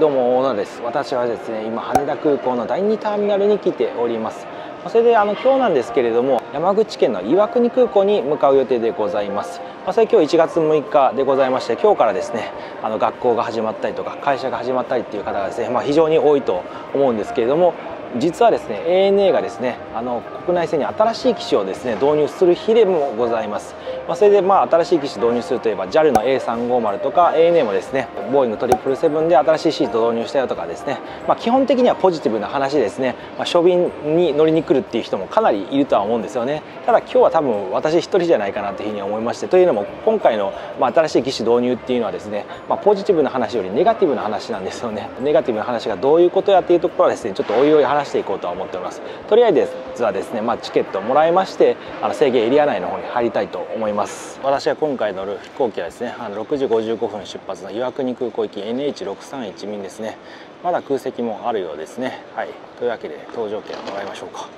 どうも大野です。私はですね今羽田空港の第2ターミナルに来ております。それであの今日なんですけれども山口県の岩国空港に向かう予定でございます。まあ、それ今日1月6日でございまして今日からですねあの学校が始まったりとか会社が始まったりっていう方がですね、まあ、非常に多いと思うんですけれども実はですね ANA がですねあの国内線に新しい機種をですね導入する日でもございます、まあ、それでまあ新しい機種導入するといえば JAL の A350 とか ANA もですねボーイング777で新しいシート導入したよとかですね、まあ、基本的にはポジティブな話ですね、まあ、書便に乗りに来るっていう人もかなりいるとは思うんですよね。ただ今日は多分私一人じゃないかなというふうに思いましてというのも今回のまあ新しい機種導入っていうのはですね、まあ、ポジティブな話よりネガティブな話なんですよね。ネガティブな話がどういうことやっていうところはですねちょっとおいおい話していこうとは思っております。とりあえずはですね、まあ、チケットをもらいましてあの制限エリア内の方に入りたいと思います。私が今回乗る飛行機はですねあの6時55分出発の岩国空港行き NH631 便ですね。まだ空席もあるようですね。はい。というわけで搭乗券をもらいましょうか。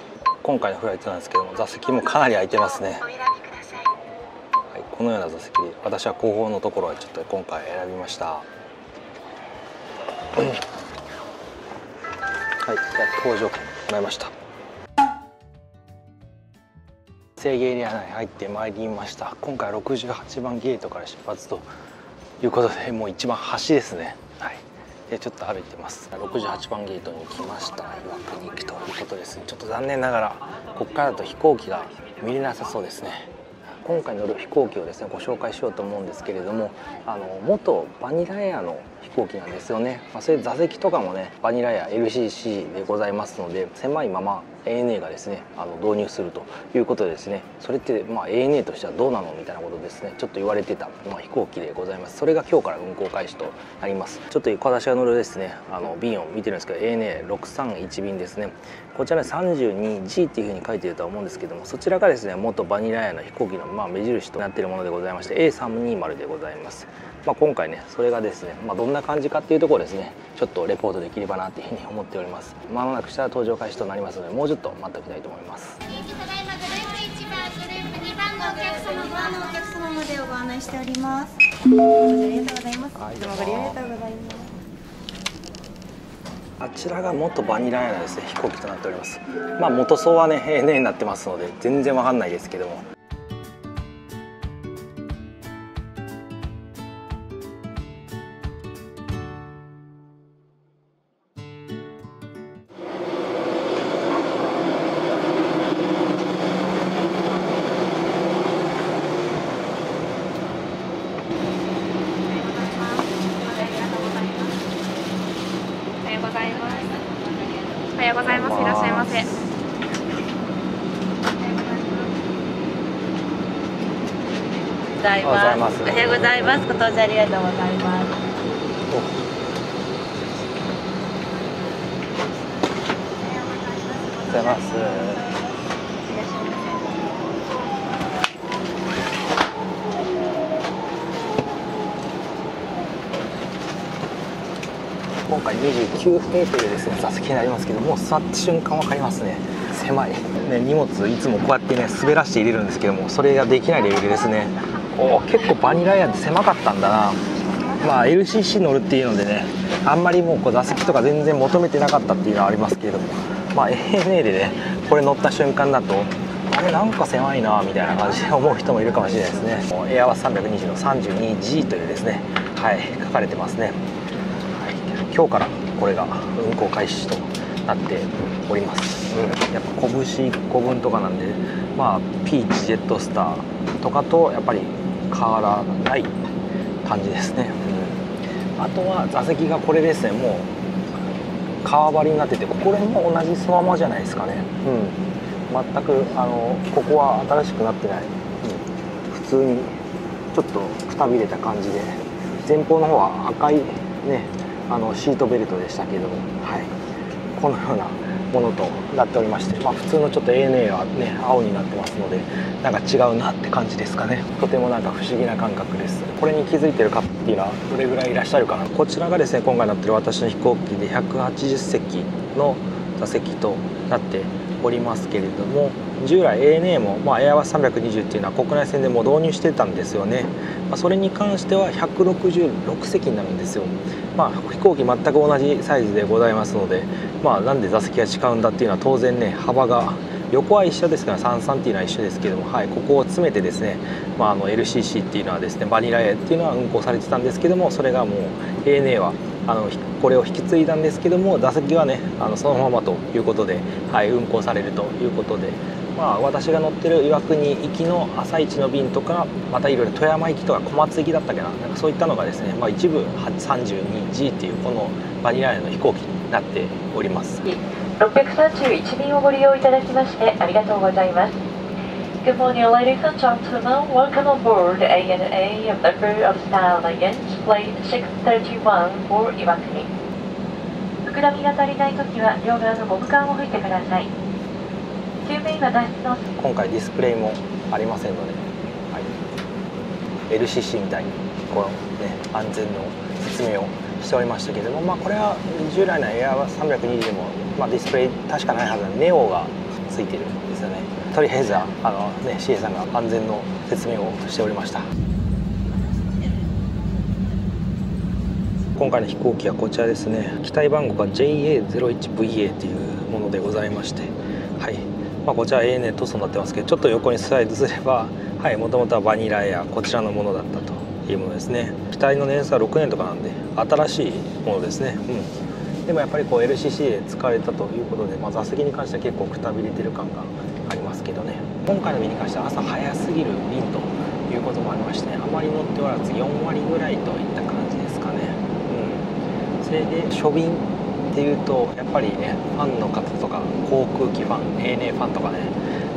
今回のフライトなんですけども座席もかなり空いてますね。はい、このような座席私は後方のところはちょっと今回選びましたはいじゃあ搭乗券もらいました。制限エリア内入ってまいりました。今回68番ゲートから出発ということでもう一番端ですね。はい。でちょっと歩いてます。68番ゲートに来ました。岩国行きということです。ちょっと残念ながらここからだと飛行機が見れなさそうですね。今回乗る飛行機をですねご紹介しようと思うんですけれどもあの元バニラエアの飛行機なんですよね、まあ、そういう座席とかもねバニラエア LCC でございますので狭いまま ANA がですねあの導入するということでですねそれってまあ ANA としてはどうなのみたいなことですねちょっと言われてた、まあ、飛行機でございます。それが今日から運航開始となります。ちょっと私が乗るですねあの便を見てるんですけど ANA631 便ですね。こちらね 32G っていうふうに書いてるとは思うんですけどもそちらがですね元バニラエアの飛行機のまあ目印となっているものでございまして A320 でございます。まあ、今回ねそれがですね、まあ、どんな感じかっていうところですねちょっとレポートできればなというふうに思っております。まもなくしたら登場開始となりますのでもうちょっと待っておきたいと思います。ただいまグループ1番グループ2番のお客様ドアのお客様までをご案内しておりますありがとうございますはいいつもご利用ありがとうございますあちらが元バニラエアのですね飛行機となっておりますまあ元層はね ANA になってますので全然わかんないですけどもうございます。おはようございます。いらっしゃいませ。ございおはようございまますす。おはようございます。ご搭乗ありがとうございます。おはようございます今回 29A というですね座席になりますけどもう座った瞬間分かりますね。狭い、ね、荷物いつもこうやってね滑らして入れるんですけどもそれができないレベルですね。お結構バニラエアって狭かったんだな。まあ LCC 乗るっていうのでねあんまりもうこう座席とか全然求めてなかったっていうのはありますけれども。まあ ANA でねこれ乗った瞬間だとあれなんか狭いなみたいな感じで思う人もいるかもしれないですね。エアワス320の 32G というですねはい書かれてますね、今日からこれが運行開始となっております、うん、やっぱ拳1個分とかなんでまあピーチジェットスターとかとやっぱり変わらない感じですね、うん、あとは座席がこれですね。もう革張りになっててこれも同じそのままじゃないですかね。うん。全くあのここは新しくなってない、うん、普通にちょっとくたびれた感じで。前方の方は赤いねあのシートベルトでしたけども、はい、このようなものとなっておりまして、まあ、普通のちょっと ANA はね青になってますのでなんか違うなって感じですかね。とてもなんか不思議な感覚です。これに気づいてる方っていうのはどれぐらいいらっしゃるかな。こちらがですね今回乗ってる私の飛行機で180席の座席となっておりますけれども従来 ANA も、まあ、エアバス320っていうのは国内線でも導入してたんですよね、まあ、それに関しては166席になるんですよ、まあ、飛行機全く同じサイズでございますので、まあ、なんで座席が違うんだっていうのは当然ね幅が横は一緒ですから33っていうのは一緒ですけども、はい、ここを詰めてですね、まあ、あの LCC っていうのはですねバニラエっていうのは運行されてたんですけどもそれがもう ANA はあのこれを引き継いだんですけども座席はねあのそのままということで、はい、運行されるということで、まあ、私が乗ってる岩国行きの朝一の便とかまたいろいろ富山行きとか小松行きだったっけななんかそういったのがですね、まあ、一部 32G っていうこのバニラエの飛行機になっております。631便をご利用いただきましてありがとうございます。Good morning, ladies and gentlemen. Welcome on board ANA of the crew of Star Alliance Flight 631 for 岩国。膨らみが足りないときは両側のゴム管を吹いてください。救命は脱出の今回ディスプレイもありませんので、はい、LCC みたいにこの、ね、安全の説明をしておりましたけれども、まあ、これは従来のエア320でも、まあ、ディスプレイ確かないはずなネオがついてるんですよねとりあえずはあの、ね、CA さんが安全の説明をしておりました。今回の飛行機はこちらですね。機体番号が JA01VA というものでございましてはい、まあ、こちら ANA 塗装になってますけどちょっと横にスライドすればはいもともとはバニラエアこちらのものだったというものですね。機体の年数は6年とかなんで新しいものですね。うん。でもやっぱりこう LCC で使われたということで、まあ、座席に関しては結構くたびれてる感がありますけどね。今回の便に関しては朝早すぎる便ということもありまして、あまり乗っておらず4割ぐらいといった感じですかね、うん、それで初便っていうとやっぱりねファンの方とか航空機ファン ANA ファンとかね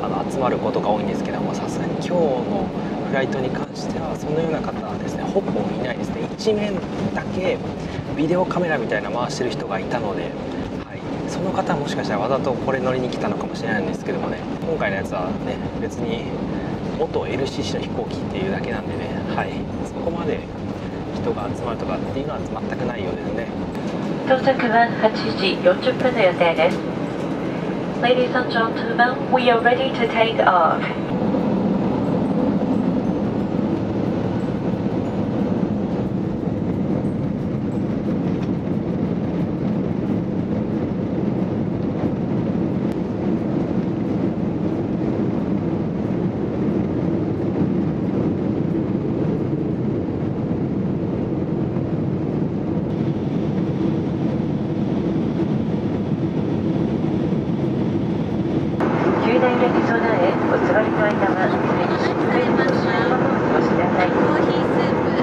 あの集まることが多いんですけどもさすがに今日のフライトに関してはそのような方はですねほぼいないですね。1面だけビデオカメラみたいな回してる人がいたのでその方はもしかしたらわざとこれ乗りに来たのかもしれないんですけどもね。今回のやつはね別に元 LCC の飛行機っていうだけなんでね。はい。そこまで人が集まるとかっていうのは全くないようですね。到着は8時40分の予定です。Ladies and gentlemen, we are ready to take off. 急な揺れに備え、お座りの間は常にしっかりとしたままお過ごしください。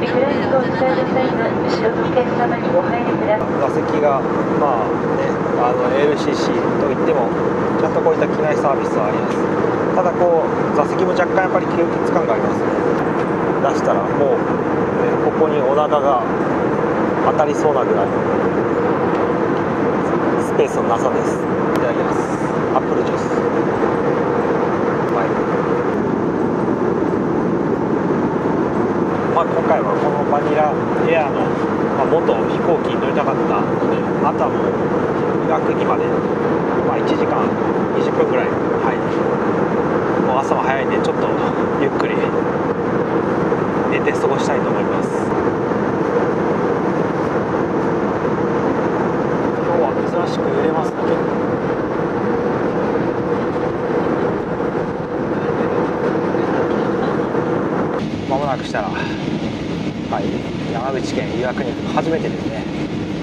リクライニングを伝える際は、後ろのお客様にお入りください。座席がまあねあの LCC といってもちゃんとこういった機内サービスはありますただこう座席も若干やっぱり窮屈感がありますね出したらもう、ね、ここにお腹が当たりそうなぐらいスペースのなさです。いただきます。アップルジュースうまい。まあ、今回はこのバニラエアの、まあ、元飛行機に乗りたかったのであとはもう岩国まで、まあ、1時間20分ぐらいはい。もう朝も早いんでちょっとゆっくり寝て過ごしたいと思います今日は珍しく揺れますね結構まもなくしたら、はい、山口県岩国初めてですね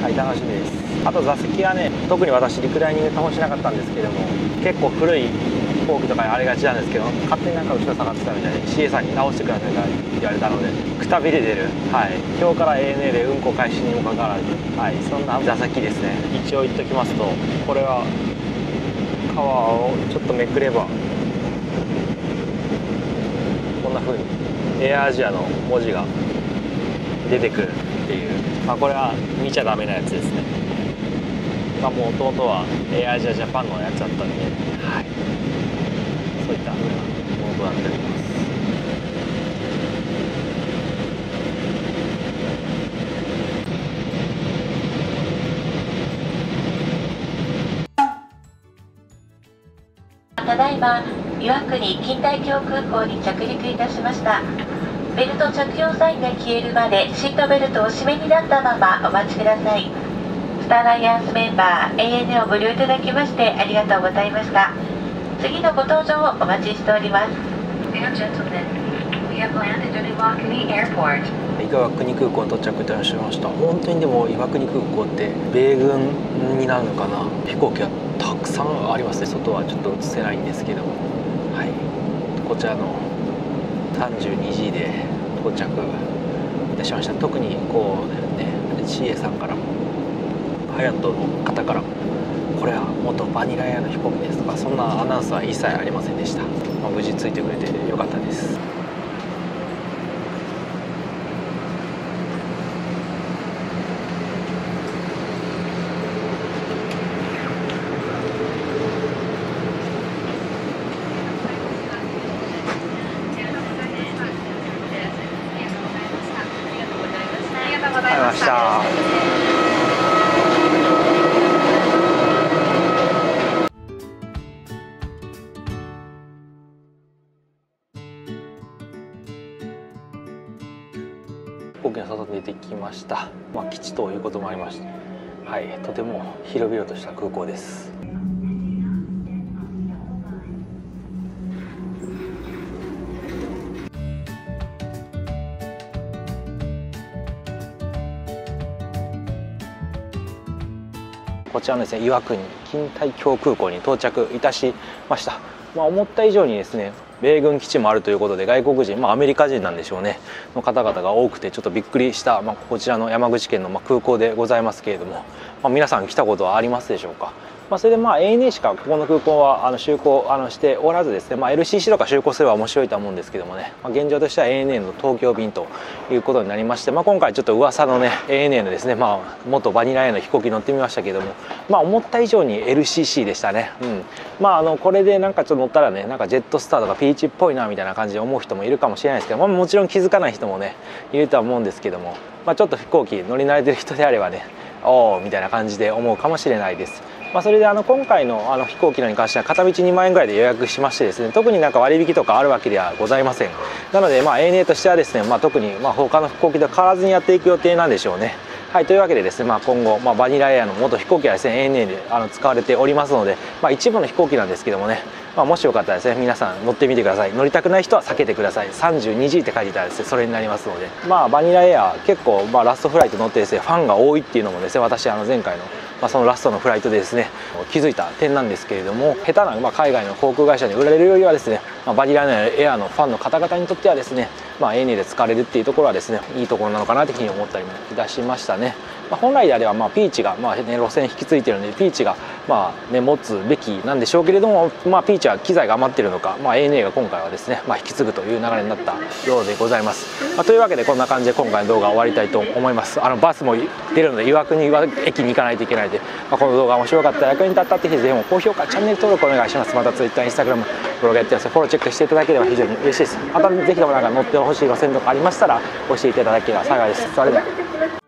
はい楽しみですあと座席は特に私リクライニング保しなかったんですけども結構古い飛行機とかにありがちなんですけど勝手になんか後ろ下がってたみたいで CA さんに直してくださいと言われたのでくたびれてる、はい、今日から ANA で運行開始にもかかわらず、はい、そんな座席ですね。一応言っときますとこれはカバーをちょっとめくればこんな風にエアアジアの文字が出てくるっていう、まあ、これは見ちゃダメなやつですね。まあもともとはエアアジアジャパンのやつだったんで、はい、そういったものとなっておりますただいま岩国近代京空港に着陸いたしました。ベルト着用サインが消えるまでシートベルトを締めになったままお待ちくださいスターライアンスメンバー ANA をご利用いただきましてありがとうございました。次のご搭乗をお待ちしております。Dear gentlemen, we have landed at Iwakuni Airport. 岩国空港に到着いたしました。本当にでも岩国空港って米軍になるのかな？飛行機がたくさんありますね。外はちょっと映せないんですけどはい。こちらの 32G で到着いたしました。特にこうね。CA さんからもハヤットの方からこれは元バニラ屋の飛行機ですとかそんなアナウンスは一切ありませんでした、まあ、無事ついてくれてよかったです。した、まあ、基地ということもありましてはいとても広々とした空港です。こちらのですね岩国近代京空港に到着いたしました、まあ、思った以上にですね米軍基地もあるということで外国人、まあ、アメリカ人なんでしょうねの方々が多くてちょっとびっくりした、まあ、こちらの山口県の空港でございますけれども、まあ、皆さん来たことはありますでしょうか？まあ、それでまあ ANA しかここの空港はあの就航あのしておらずですね、まあ、LCC とか就航すれば面白いとは思うんですけどもね、まあ、現状としては ANA の東京便ということになりまして、まあ、今回ちょっと噂のね ANA のですね、まあ、元バニラ A の飛行機乗ってみましたけども、まあ、思った以上に LCC でしたね、うん。まあ、あのこれでなんかちょっと乗ったらねなんかジェットスターとかピーチっぽいなみたいな感じで思う人もいるかもしれないですけど、まあ、もちろん気づかない人もねいるとは思うんですけども、まあ、ちょっと飛行機乗り慣れてる人であればねおおみたいな感じで思うかもしれないです。まあ、それであの今回のあの飛行機のに関しては片道2万円ぐらいで予約しましてですね特になんか割引とかあるわけではございませんなのでまあ ANA としてはですね、まあ、特にまあ他の飛行機と変わらずにやっていく予定なんでしょうねはい、というわけでですね、まあ、今後、まあ、バニラエアの元飛行機はですね ANA であの使われておりますので、まあ、一部の飛行機なんですけどもね、まあ、もしよかったらですね皆さん乗ってみてください。乗りたくない人は避けてください。32G って書いてたらですね。それになりますので。まあバニラエア結構、まあ、ラストフライト乗ってですねファンが多いっていうのもですね私あの前回のまあ、そのラストのフライトでですね気づいた点なんですけれども下手な、まあ、海外の航空会社に売られるよりはですね、まあ、バニラエアのファンの方々にとってはですね、まあ、ANA で使われるっていうところはですねいいところなのかなというふうに思ったりもいたしましたね。まあ、本来であればまあピーチがまあ、ね、路線引き継いでるのでピーチがまあ、ね、持つべきなんでしょうけれども、まあ、ピーチは機材が余ってるのか、まあ、ANA が今回はですね、まあ、引き継ぐという流れになったようでございます。まあ、というわけでこんな感じで今回の動画終わりたいと思います。あのバスも出るので岩国駅に行かないといけないので、まあ、この動画面白かったら役に立ったってぜひ高評価チャンネル登録お願いしますまた Twitter、Instagram ブログやってますフォローチェックしていただければ非常に嬉しいですまたぜひともなんか乗って欲しい路線とかありましたら教えていただければ幸いです。それでは。